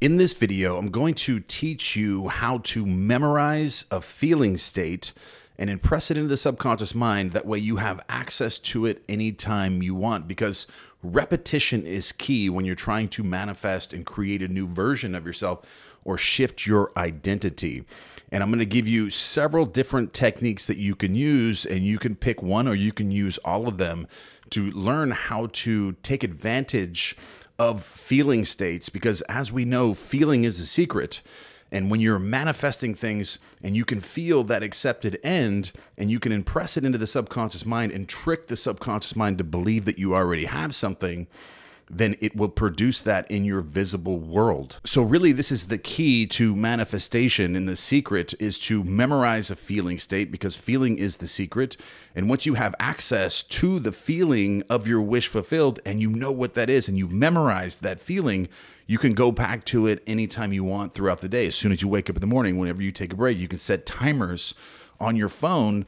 In this video, I'm going to teach you how to memorize a feeling state and impress it into the subconscious mind. That way, you have access to it anytime you want because repetition is key when you're trying to manifest and create a new version of yourself or shift your identity. And I'm going to give you several different techniques that you can use, and you can pick one or you can use all of them to learn how to take advantage of feeling states because, as we know, feeling is a secret. And when you're manifesting things and you can feel that accepted end and you can impress it into the subconscious mind and trick the subconscious mind to believe that you already have something, then it will produce that in your visible world. So really this is the key to manifestation and the secret is to memorize a feeling state because feeling is the secret. And once you have access to the feeling of your wish fulfilled and you know what that is and you've memorized that feeling, you can go back to it anytime you want throughout the day. As soon as you wake up in the morning, whenever you take a break, you can set timers on your phone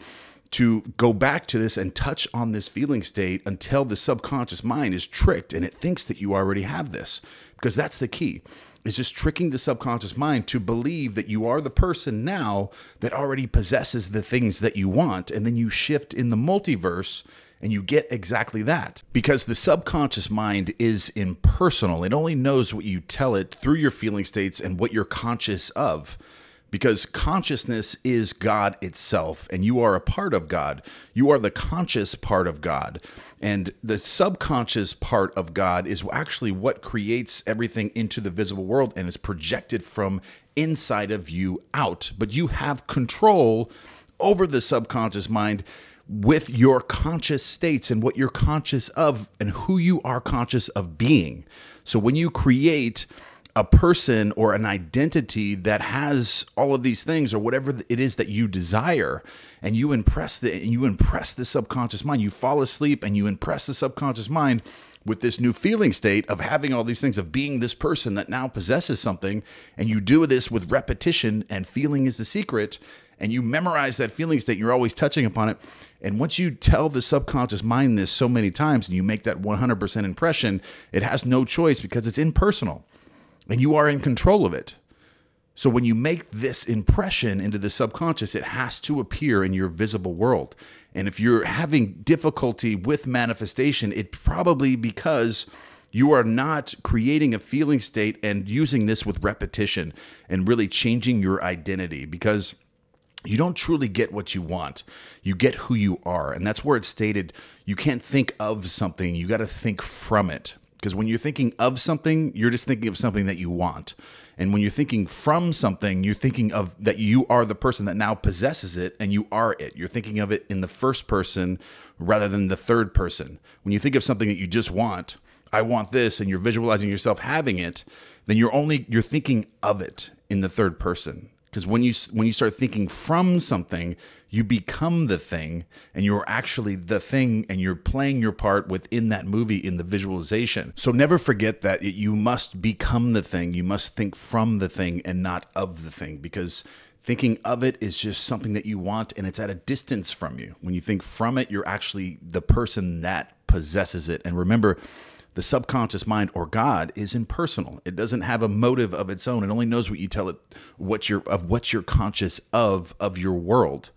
to go back to this and touch on this feeling state until the subconscious mind is tricked and it thinks that you already have this. Because that's the key. Is just tricking the subconscious mind to believe that you are the person now that already possesses the things that you want and then you shift in the multiverse and you get exactly that. Because the subconscious mind is impersonal. It only knows what you tell it through your feeling states and what you're conscious of because consciousness is God itself, and you are a part of God. You are the conscious part of God. And the subconscious part of God is actually what creates everything into the visible world and is projected from inside of you out. But you have control over the subconscious mind with your conscious states and what you're conscious of and who you are conscious of being. So when you create, a person or an identity that has all of these things or whatever it is that you desire and you impress the you impress the subconscious mind. You fall asleep and you impress the subconscious mind with this new feeling state of having all these things of being this person that now possesses something and you do this with repetition and feeling is the secret and you memorize that feeling state you're always touching upon it. And once you tell the subconscious mind this so many times and you make that 100% impression it has no choice because it's impersonal and you are in control of it. So when you make this impression into the subconscious, it has to appear in your visible world. And if you're having difficulty with manifestation, it's probably because you are not creating a feeling state and using this with repetition and really changing your identity because you don't truly get what you want. You get who you are. And that's where it's stated you can't think of something, you got to think from it. Because when you're thinking of something, you're just thinking of something that you want. And when you're thinking from something, you're thinking of that you are the person that now possesses it and you are it. You're thinking of it in the first person rather than the third person. When you think of something that you just want, I want this, and you're visualizing yourself having it, then you're only you're thinking of it in the third person because when you when you start thinking from something you become the thing and you're actually the thing and you're playing your part within that movie in the visualization. So never forget that you must become the thing. You must think from the thing and not of the thing because thinking of it is just something that you want and it's at a distance from you. When you think from it you're actually the person that possesses it. And remember the subconscious mind or God is impersonal. It doesn't have a motive of its own. It only knows what you tell it, what you're of what you're conscious of of your world.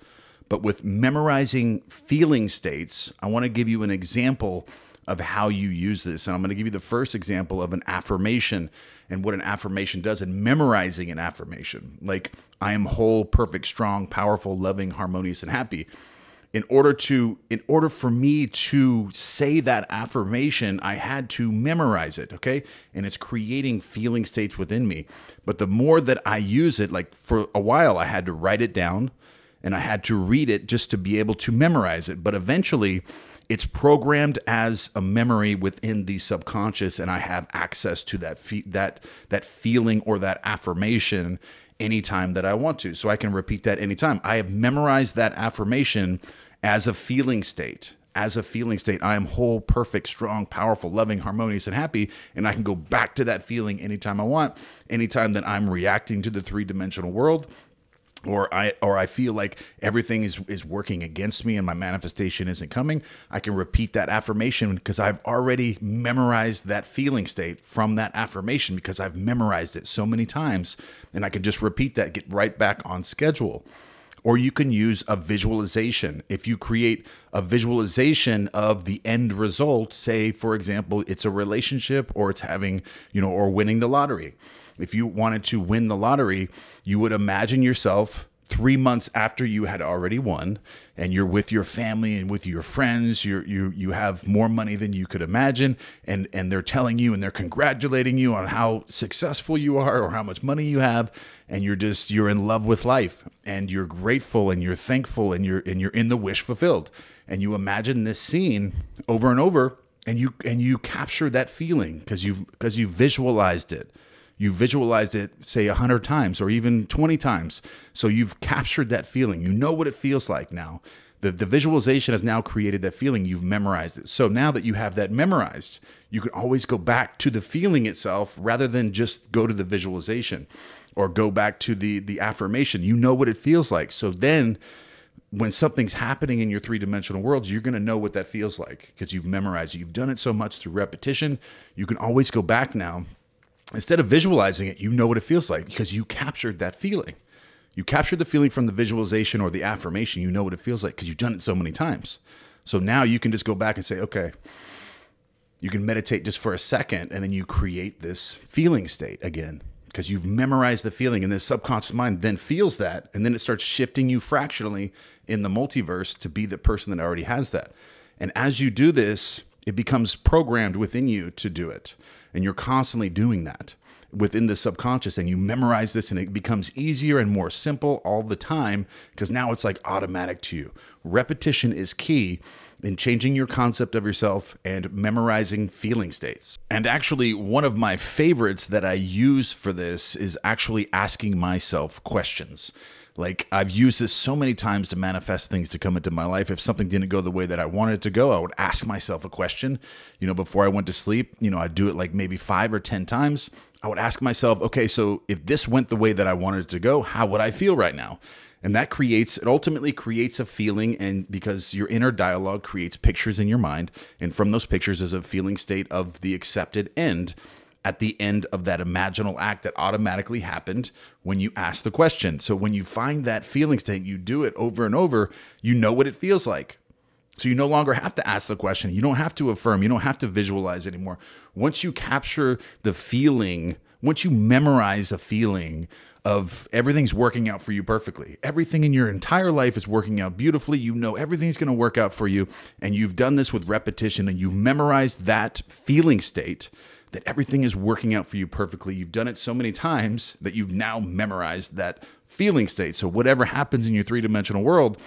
But with memorizing feeling states, I want to give you an example of how you use this. And I'm going to give you the first example of an affirmation and what an affirmation does and memorizing an affirmation. Like, I am whole, perfect, strong, powerful, loving, harmonious, and happy in order to in order for me to say that affirmation i had to memorize it okay? And it's creating feeling states within me. But the more that i use it like for a while i had to write it down and i had to read it just to be able to memorize it. But eventually it's programmed as a memory within the subconscious and i have access to that fe- that that feeling or that affirmation anytime that I want to. So I can repeat that anytime. I have memorized that affirmation as a feeling state. As a feeling state, I am whole, perfect, strong, powerful, loving, harmonious, and happy. And I can go back to that feeling anytime I want, anytime that I'm reacting to the three dimensional world or I or I feel like everything is is working against me and my manifestation isn't coming, I can repeat that affirmation because I've already memorized that feeling state from that affirmation because I've memorized it so many times and I can just repeat that, get right back on schedule. Or you can use a visualization. If you create a visualization of the end result, say for example, it's a relationship or it's having, you know, or winning the lottery if you wanted to win the lottery, you would imagine yourself three months after you had already won and you're with your family and with your friends you you you have more money than you could imagine and and they're telling you and they're congratulating you on how successful you are or how much money you have and you're just you're in love with life and you're grateful and you're thankful and you're and you're in the wish fulfilled. And you imagine this scene over and over and you and you capture that feeling because you've because you visualized it you visualized it say 100 times or even 20 times. So you've captured that feeling. You know what it feels like now. The, the visualization has now created that feeling. You've memorized it. So now that you have that memorized you can always go back to the feeling itself rather than just go to the visualization or go back to the the affirmation. You know what it feels like. So then when something's happening in your three-dimensional worlds you're going to know what that feels like because you've memorized it. you've done it so much through repetition. You can always go back now instead of visualizing it, you know what it feels like because you captured that feeling. You captured the feeling from the visualization or the affirmation. You know what it feels like because you've done it so many times. So now you can just go back and say, okay, you can meditate just for a second and then you create this feeling state again because you've memorized the feeling and the subconscious mind then feels that and then it starts shifting you fractionally in the multiverse to be the person that already has that. And as you do this, it becomes programmed within you to do it. And you're constantly doing that within the subconscious and you memorize this and it becomes easier and more simple all the time because now it's like automatic to you. Repetition is key in changing your concept of yourself and memorizing feeling states. And actually, one of my favorites that I use for this is actually asking myself questions. Like I've used this so many times to manifest things to come into my life. If something didn't go the way that I wanted it to go, I would ask myself a question. You know, before I went to sleep, you know, I'd do it like maybe five or 10 times. I would ask myself, okay, so if this went the way that I wanted it to go, how would I feel right now? And that creates, it ultimately creates a feeling. And because your inner dialogue creates pictures in your mind. And from those pictures is a feeling state of the accepted end at the end of that imaginal act that automatically happened when you ask the question. So when you find that feeling state, you do it over and over, you know what it feels like. So you no longer have to ask the question. You don't have to affirm. You don't have to visualize anymore. Once you capture the feeling, once you memorize a feeling of everything's working out for you perfectly, everything in your entire life is working out beautifully. You know everything's going to work out for you. And you've done this with repetition and you've memorized that feeling state that everything is working out for you perfectly. You've done it so many times that you've now memorized that feeling state. So, whatever happens in your three dimensional world,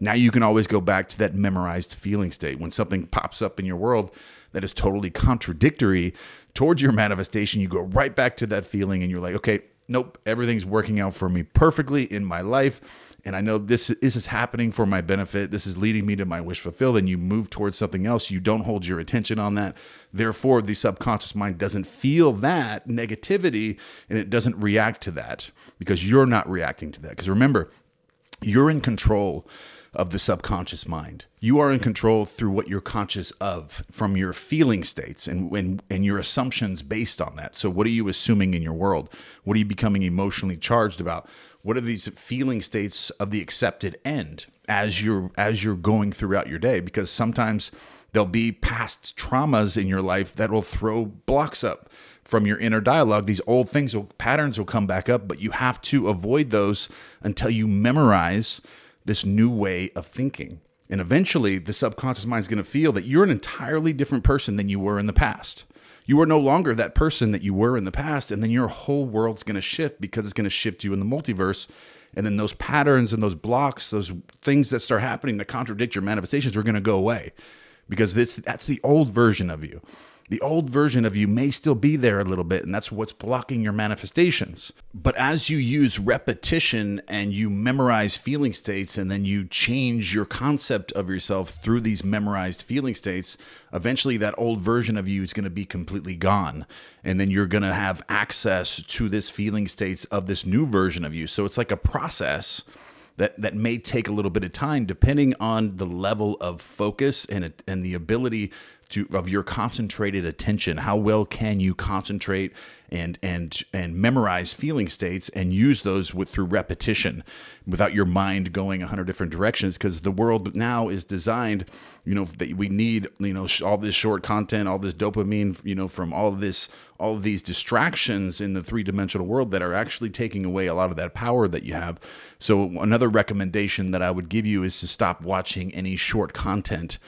now you can always go back to that memorized feeling state. When something pops up in your world that is totally contradictory towards your manifestation, you go right back to that feeling and you're like, okay, nope, everything's working out for me perfectly in my life and I know this, this is happening for my benefit. This is leading me to my wish fulfilled. And you move towards something else. You don't hold your attention on that. Therefore, the subconscious mind doesn't feel that negativity and it doesn't react to that because you're not reacting to that. Because remember, you're in control of the subconscious mind. You are in control through what you're conscious of from your feeling states and, and, and your assumptions based on that. So, what are you assuming in your world? What are you becoming emotionally charged about? What are these feeling states of the accepted end as you're as you're going throughout your day? Because sometimes there'll be past traumas in your life that will throw blocks up from your inner dialogue. These old things will patterns will come back up, but you have to avoid those until you memorize this new way of thinking. And eventually, the subconscious mind is going to feel that you're an entirely different person than you were in the past. You are no longer that person that you were in the past, and then your whole world's going to shift because it's going to shift you in the multiverse. And then those patterns and those blocks, those things that start happening that contradict your manifestations are going to go away because this that's the old version of you the old version of you may still be there a little bit, and that's what's blocking your manifestations. But as you use repetition and you memorize feeling states, and then you change your concept of yourself through these memorized feeling states, eventually that old version of you is going to be completely gone. And then you're going to have access to this feeling states of this new version of you. So it's like a process that that may take a little bit of time depending on the level of focus and and the ability to of your concentrated attention. How well can you concentrate and and and memorize feeling states and use those with through repetition without your mind going a hundred different directions? Because the world now is designed you know that we need you know all this short content all this dopamine you know from all this all these distractions in the three-dimensional world that are actually taking away a lot of that power that you have. So another recommendation that i would give you is to stop watching any short content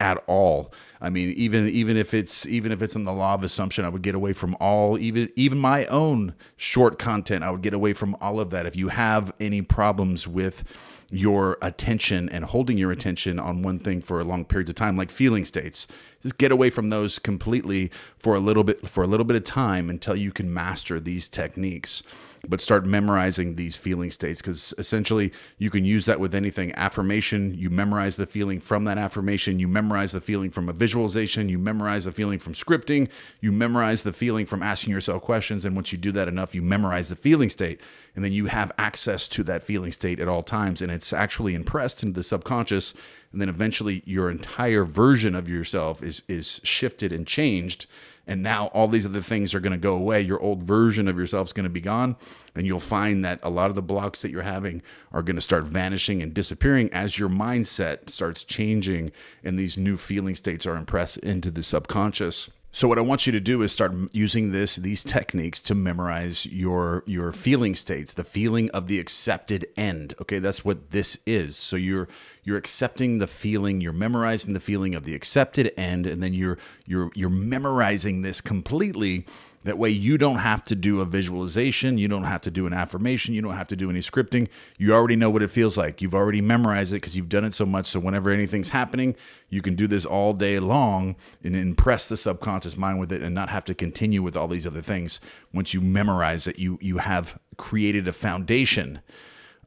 at all. I mean, even even if it's even if it's in the law of assumption, I would get away from all even even my own short content. I would get away from all of that. If you have any problems with your attention and holding your attention on one thing for a long period of time, like feeling states, just get away from those completely for a little bit for a little bit of time until you can master these techniques. But start memorizing these feeling states because essentially you can use that with anything. Affirmation you memorize the feeling from that affirmation. You memorize the feeling from a visualization. You memorize the feeling from scripting. You memorize the feeling from asking yourself questions. And once you do that enough you memorize the feeling state. And then you have access to that feeling state at all times. And it's actually impressed into the subconscious and then eventually your entire version of yourself is is shifted and changed and now all these other things are going to go away. Your old version of yourself is going to be gone and you'll find that a lot of the blocks that you're having are going to start vanishing and disappearing as your mindset starts changing and these new feeling states are impressed into the subconscious so what I want you to do is start using this these techniques to memorize your your feeling states, the feeling of the accepted end. Okay, that's what this is. So you're you're accepting the feeling, you're memorizing the feeling of the accepted end, and then you're you're you're memorizing this completely that way, you don't have to do a visualization. You don't have to do an affirmation. You don't have to do any scripting. You already know what it feels like. You've already memorized it because you've done it so much. So, whenever anything's happening, you can do this all day long and impress the subconscious mind with it and not have to continue with all these other things. Once you memorize it, you, you have created a foundation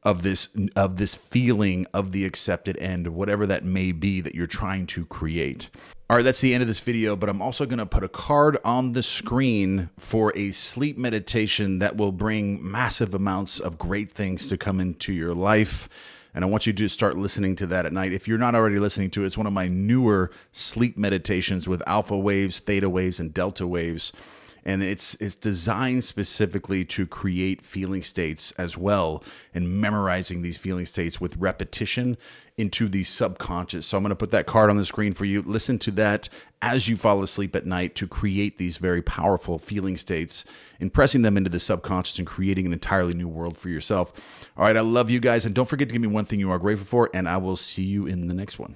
of this of this feeling of the accepted end whatever that may be that you're trying to create all right, that's the end of this video, but I'm also going to put a card on the screen for a sleep meditation that will bring massive amounts of great things to come into your life. And I want you to start listening to that at night. If you're not already listening to it, it's one of my newer sleep meditations with alpha waves, theta waves, and delta waves and it's it's designed specifically to create feeling states as well and memorizing these feeling states with repetition into the subconscious. So I'm going to put that card on the screen for you. Listen to that as you fall asleep at night to create these very powerful feeling states, impressing them into the subconscious and creating an entirely new world for yourself. All right, I love you guys and don't forget to give me one thing you are grateful for and I will see you in the next one.